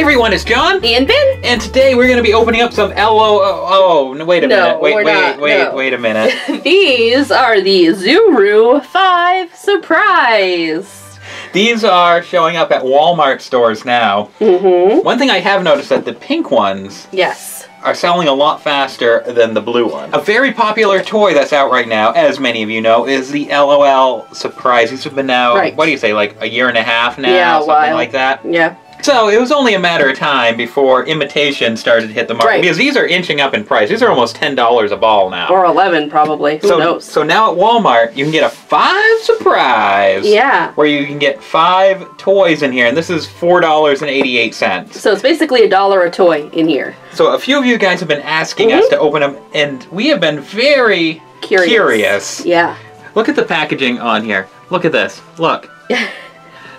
Hi everyone, it's Jon. And Bin. And today we're going to be opening up some LO. Oh, no, wait a No, minute. Wait, we're wait, not, wait, no. wait a minute. These are the Zuru 5 Surprise. These are showing up at Walmart stores now. Mm-hmm. One thing I have noticed that the pink ones Yes. are selling a lot faster than the blue one. A very popular toy that's out right now, as many of you know, is the LOL Surprise. These have been now, Right. what do you say, like a year and a half now? Yeah, a something while. like that. Yeah. So it was only a matter of time before imitation started to hit the market Right. because these are inching up in price. These are almost ten dollars a ball now. Or 11 probably. Who so, knows? so now at Walmart you can get a five surprise. yeah. Where you can get five toys in here, and this is four dollars and eighty-eight cents. So it's basically a dollar a toy in here. So a few of you guys have been asking us to open them, and we have been very Mm-hmm. Curious. curious. Yeah. Look at the packaging on here. Look at this. Look.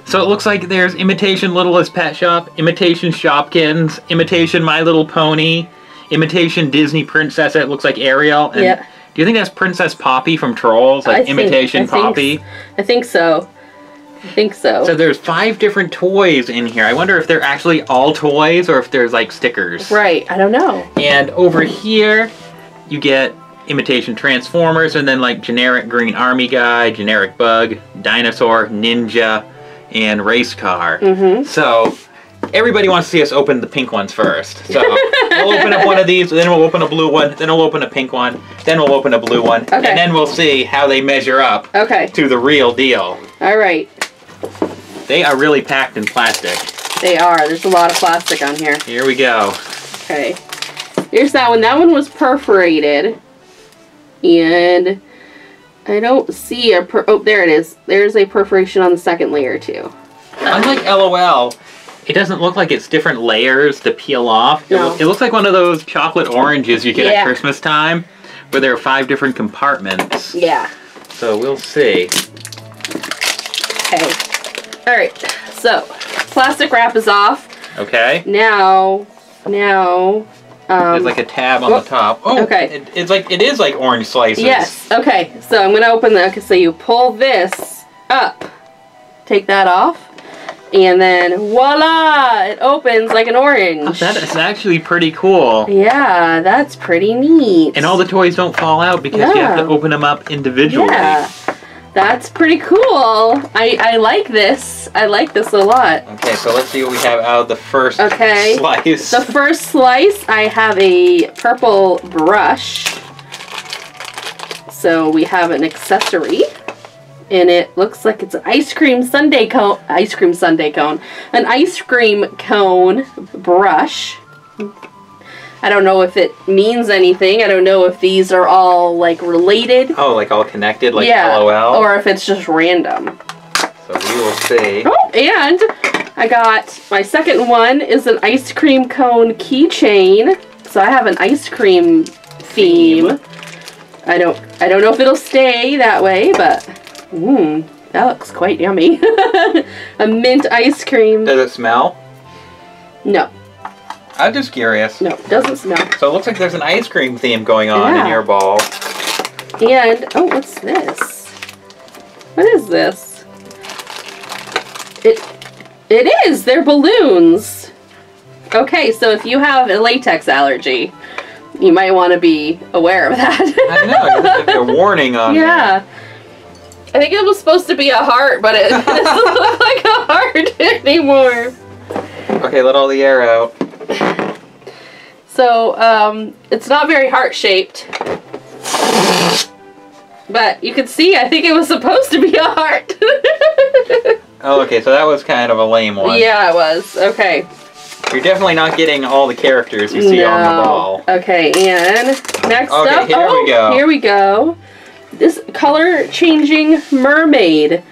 So it looks like there's imitation Littlest Pet Shop, imitation Shopkins, imitation My Little Pony, imitation Disney Princess. It looks like Ariel. And Yeah. Do you think that's Princess Poppy from Trolls, like I think- imitation I think Poppy? s- I think so. I think so. So there's five different toys in here. I wonder if they're actually all toys or if there's like stickers. right. I don't know. And over here, you get imitation Transformers, and then like generic Green Army guy, generic Bug, Dinosaur, Ninja, and Race Car. Mm-hmm. So everybody wants to see us open the pink ones first. So we'll open up one of these, then we'll open a blue one, then we'll open a pink one, then we'll open a blue one, Okay. and then we'll see how they measure up Okay. to the real deal. All right. They are really packed in plastic. They are. There's a lot of plastic on here. Here we go. Okay. Here's that one. That one was perforated. And I don't see a per- oh there it is. There's a perforation on the second layer too. Unlike LOL, it doesn't look like it's different layers to peel off. It, No. it looks like one of those chocolate oranges you get Yeah. at Christmas time, where there are five different compartments. Yeah. So we'll see. Okay. Alright. So plastic wrap is off. Okay. Now now um There's like a tab on oh, the top. Oh, okay. It, it's like it is like orange slices. Yes. Okay. So I'm gonna open the. Okay. So you pull this up, take that off, and then voila! It opens like an orange. Oh, that is actually pretty cool. yeah, that's pretty neat. And all the toys don't fall out because you have to open them up individually. Yeah, that's pretty cool. I I like this. I like this a lot. Okay, so let's see what we have out of the first Okay. slice. The first slice, I have a purple brush. So we have an accessory. And it looks like it's an ice cream sundae cone. Ice cream sundae cone. An ice cream cone brush. I don't know if it means anything. I don't know if these are all like related. oh, like all connected, like yeah. LOL. Or if it's just random. so we will see. Oh, and I got my second one is an ice cream cone keychain. So I have an ice cream theme. I don't I don't know if it'll stay that way, but mmm, that looks quite yummy. a mint ice cream. Does it smell? No, I'm just curious. no, doesn't smell. So it looks like there's an ice cream theme going on in your ball. And oh, what's this? What is this? It it is. They're balloons. Okay, so if you have a latex allergy, you might want to be aware of that. I know. There's a warning on there. yeah. I think it was supposed to be a heart, but it doesn't look like a heart anymore. Okay, let all the air out. So, um, it's not very heart shaped. But you can see, I think it was supposed to be a heart. Oh, okay, so that was kind of a lame one. yeah, it was. Okay. You're definitely not getting all the characters you see on the ball. Okay, and next Okay, up, here we oh, go. here we go. This color changing mermaid.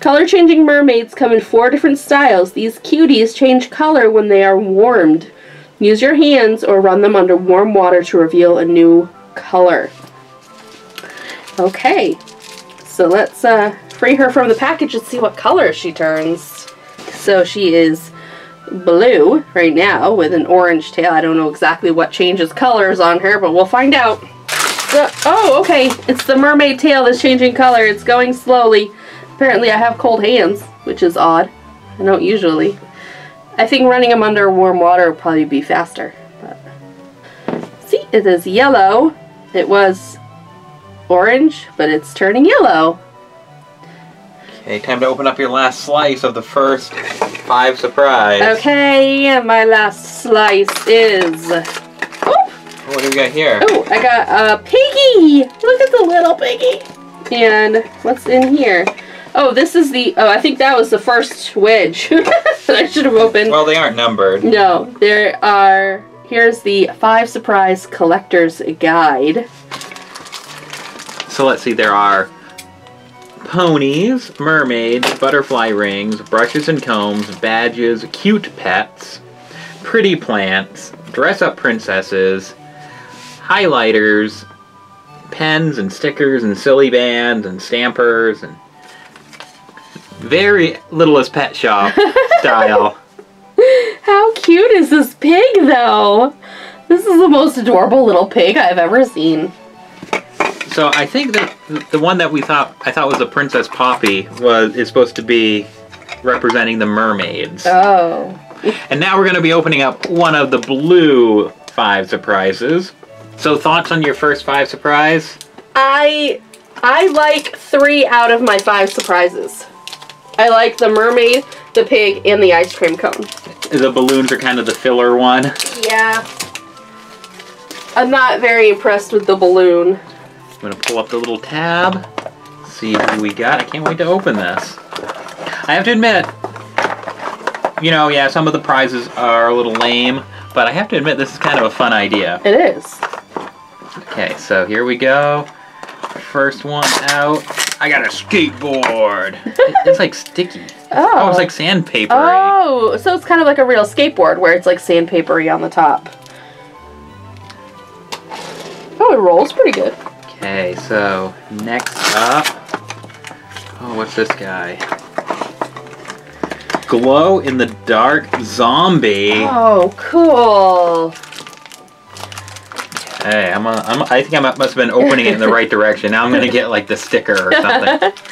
Color changing mermaids come in four different styles. These cuties change color when they are warmed. Use your hands or run them under warm water to reveal a new color. Okay, so let's uh, free her from the package and see what color she turns. So she is blue right now with an orange tail. I don't know exactly what changes colors on her, but we'll find out. So- oh, okay. It's the mermaid tail that's changing color. It's going slowly. Apparently I have cold hands, which is odd. I don't usually. I think running them under warm water would probably be faster. But see, it is yellow. It was orange, but it's turning yellow. Okay, time to open up your last slice of the first five surprise. Okay, and my last slice is. Oh, What do we got here? oh, I got a piggy. Look at the little piggy. And what's in here? Oh, this is the. Oh, I think that was the first wedge that I should have opened. Well, they aren't numbered. No, there are. Here's the five surprise collector's guide. So let's see, there are ponies, mermaids, butterfly rings, brushes and combs, badges, cute pets, pretty plants, dress up princesses, highlighters, pens and stickers and silly bands and stampers and very littlest pet shop style. How cute is this pig, though? This is the most adorable little pig I've ever seen. So I think that the- one that we thought I thought was a Princess Poppy was is supposed to be representing the mermaids. Oh. And now we're going to be opening up one of the blue five surprises. So thoughts on your first five surprise? I I like three out of my five surprises. I like the mermaid, the pig, and the ice cream cone. The balloons are kind of the filler one. Yeah. I'm not very impressed with the balloon. I'm going to pull up the little tab. See who we got. I can't wait to open this. I have to admit, you know, yeah, some of the prizes are a little lame, but I have to admit this is kind of a fun idea. It is. Okay, so here we go. First one out. I got a skateboard. It- it's like sticky. Oh. Oh, it's like sandpaper. Oh, so it's kind of like a real skateboard where it's like sandpapery on the top. Oh, it rolls pretty good. Okay, so next up. Oh, what's this guy? Glow in the dark zombie. Oh, cool. Hey, I'm, a, I'm a, I think I must have been opening it in the right direction. Now I'm gonna get like the sticker or something.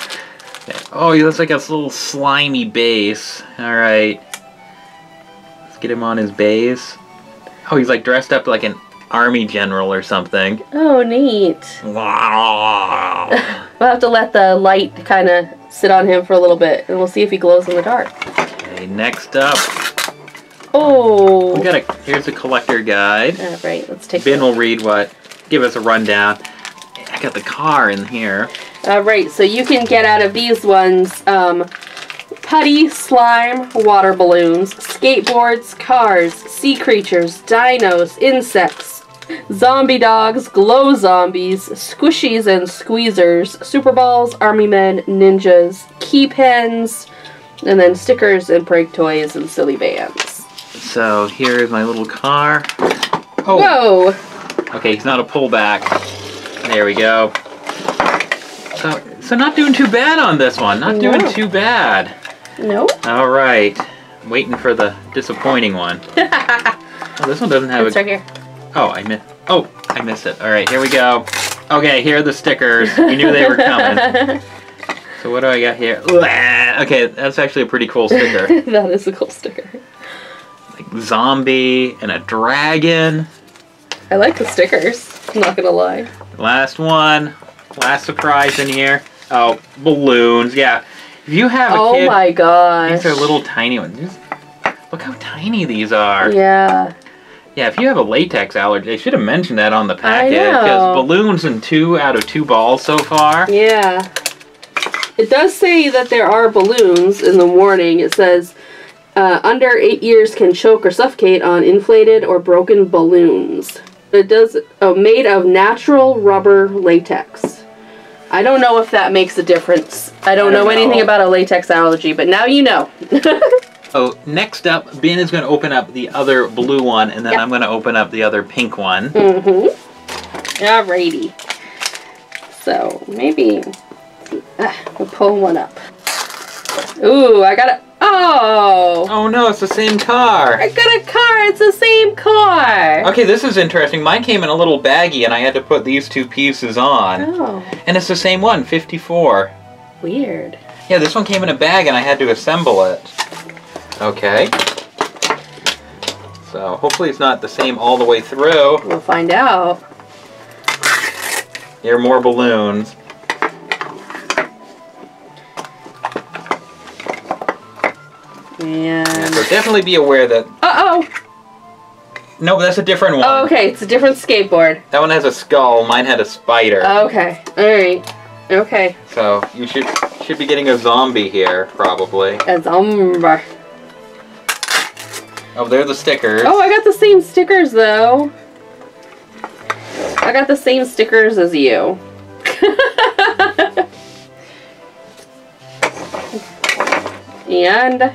Oh, he looks like a little slimy base. All right, let's get him on his base. Oh, he's like dressed up like an army general or something. Oh, neat. Wow. We'll have to let the light kind of sit on him for a little bit, and we'll see if he glows in the dark. Okay, next up, Oh. we got a here's a collector guide. All right, let's take. Bin will read what, give us a rundown. I got the car in here. All right, so you can get out of these ones um, putty, slime, water balloons, skateboards, cars, sea creatures, dinos, insects, zombie dogs, glow zombies, squishies and squeezers, super balls, army men, ninjas, key pens, and then stickers and prank toys and silly bands. So here's my little car. Oh, Whoa! okay, he's not a pullback. There we go. So, so not doing too bad on this one. Not doing too bad. Nope. All right, waiting for the disappointing one. Oh, this one doesn't have It's a. right here. Oh, I missed. Oh, I missed it. All right, here we go. Okay, here are the stickers. You knew they were coming. So what do I got here? Okay, that's actually a pretty cool sticker. that is a cool sticker. Like zombie and a dragon. I like the stickers. I'm not gonna lie. Last one. Last surprise in here. Oh, balloons. Yeah. If you have a Oh kid, my gosh. these are little tiny ones. Just- Look how tiny these are. Yeah. Yeah, if you have a latex allergy, they should have mentioned that on the packet. know. Because balloons and two out of two balls so far. Yeah. It does say that there are balloons in the warning. It says uh, under eight years can choke or suffocate on inflated or broken balloons. It does oh, made of natural rubber latex. I don't know if that makes a difference. I don't, I don't know anything about a latex allergy, but now you know. So next up, Bin is going to open up the other blue one, and then Yep. I'm going to open up the other pink one. mm-hmm. Alrighty. So maybe ah, we'll pull one up. Ooh, I got a oh. Oh no, it's the same car. I got a car. It's the same car. Okay, this is interesting. Mine came in a little baggie, and I had to put these two pieces on. Oh, And it's the same one, 54. weird. Yeah, this one came in a bag, and I had to assemble it. Okay. So hopefully it's not the same all the way through. We'll find out. Here are more balloons. And So definitely be aware that uh oh. no, but that's a different one. Oh, okay, it's a different skateboard. That one has a skull. Mine had a spider. Okay. All right. Okay. So you should should be getting a zombie here probably. A zombie. Oh, they're the stickers. Oh, I got the same stickers though. I got the same stickers as you. and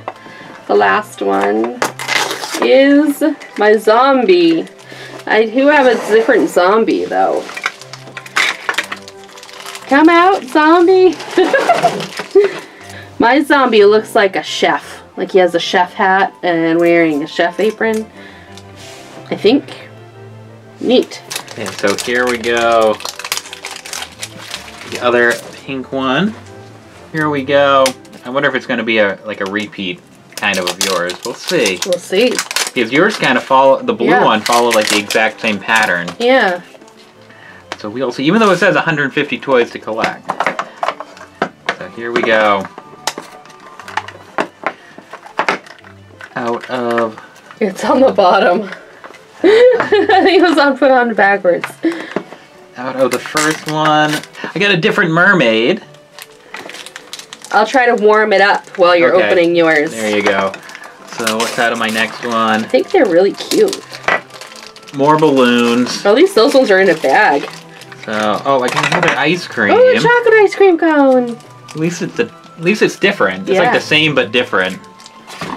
the last one is my zombie. I do have a different zombie though. Come out, zombie. my zombie looks like a chef. Like he has a chef hat and wearing a chef apron. I think. Neat. And so here we go. The other pink one. Here we go. I wonder if it's going to be a like a repeat kind of of yours. We'll see. We'll see. Because yours kind of follow the blue Yeah. one followed like the exact same pattern. Yeah. So we'll see. Even though it says 150 toys to collect. So here we go. Out of It's on the bottom. I think it was on put on backwards. out of the first one, I got a different mermaid. I'll try to warm it up while you're Okay. opening yours. There you go. So what's out of my next one? I think they're really cute. More balloons. At least those ones are in a bag. So oh, I can have an ice cream. Oh, a chocolate ice cream cone. At least it's a, at least it's different. It's like the same but different.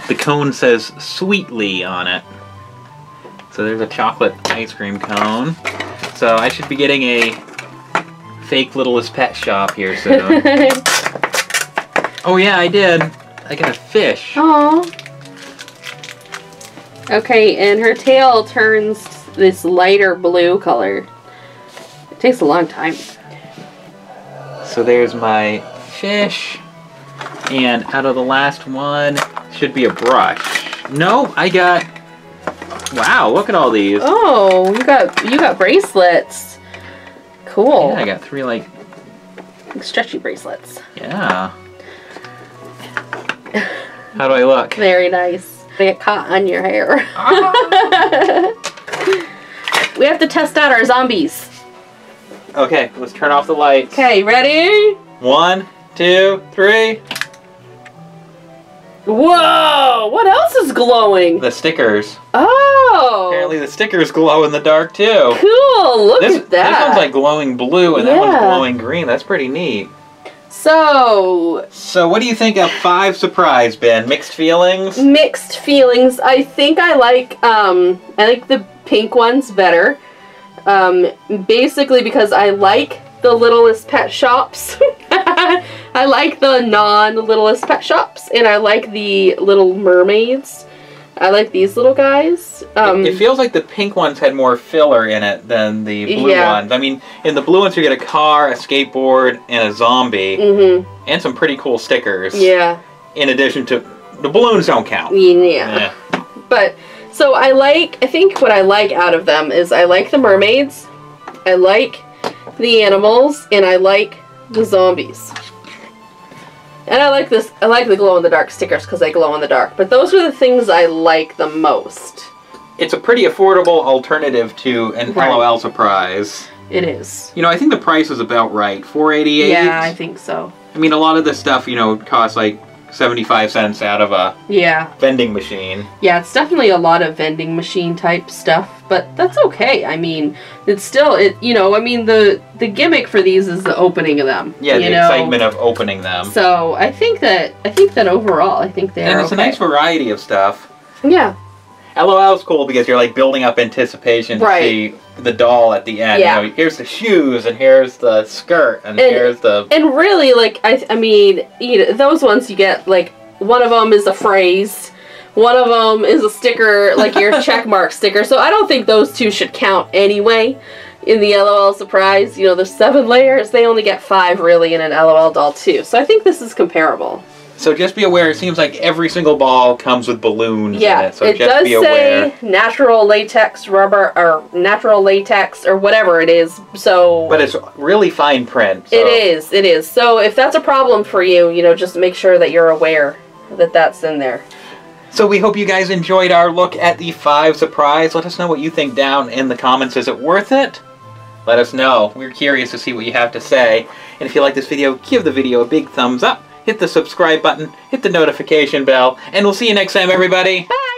The cone says sweetly on it. So there's a chocolate ice cream cone. So I should be getting a fake Littlest Pet Shop here soon. oh yeah, I did. I got a fish. Oh. Okay, and her tail turns this lighter blue color. It takes a long time. So there's my fish. And out of the last one should be a brush. No, I got. Wow, look at all these. Oh, you got you got bracelets. Cool. Yeah, I got three like Stretchy bracelets. yeah. How do I look? Very nice. They get caught on your hair. we have to test out our zombies. Okay, let's turn off the lights. Okay, ready? One, two, three. Whoa! What else is glowing? The stickers. Oh! Apparently the stickers glow in the dark too. Cool! Look This, at that. this one's like glowing blue and that one's glowing green. That's pretty neat. So, So what do you think of five surprise, Bin? Mixed feelings? mixed feelings. I think I like um I like the pink ones better. Um basically because I like the littlest pet shops. I like the non littlest pet shops and I like the little mermaids. I like these little guys. Um it feels like the pink ones had more filler in it than the blue Yeah. ones. I mean, in the blue ones you get a car, a skateboard, and a zombie, mhm. and some pretty cool stickers. Yeah. In addition to the balloons don't count. Yeah. Eh. But so I like I think what I like out of them is I like the mermaids, I like the animals, and I like the zombies. And I like this I like the glow in the dark stickers because they glow in the dark. But those are the things I like the most. It's a pretty affordable alternative to an Right. LOL surprise. It is. You know, I think the price is about right. Four eighty eight. Yeah, I think so. I mean, a lot of this stuff, you know, costs like seventy five cents out of a Yeah. vending machine. Yeah, it's definitely a lot of vending machine type stuff, but that's okay. I mean, it's still it you know, I mean the the gimmick for these is the opening of them. Yeah, you the know? excitement of opening them. So I think that I think that overall, I think they're and it's okay. a nice variety of stuff. yeah, LOL is cool because you're like building up anticipation to Right. see the doll at the end. Yeah. You know, here's the shoes and here's the skirt and, And- here's the and really, like I, I mean, you know, those ones you get like one of them is a phrase, one of them is a sticker, like your check mark sticker. So I don't think those two should count anyway. In the LOL surprise, you know, there's seven layers. They only get five really in an LOL doll too. So I think this is comparable. So just be aware. It seems like every single ball comes with balloons Yeah, in it. So it just does be aware. say natural latex rubber or natural latex or whatever it is. So But it's really fine print. So. it is, it is. So if that's a problem for you, you know, just make sure that you're aware that that's in there. So we hope you guys enjoyed our look at the five surprise. Let us know what you think down in the comments. Is it worth it? Let us know. We're curious to see what you have to say. And if you like this video, give the video a big thumbs up. Hit the subscribe button, hit the notification bell, and we'll see you next time, everybody. Bye!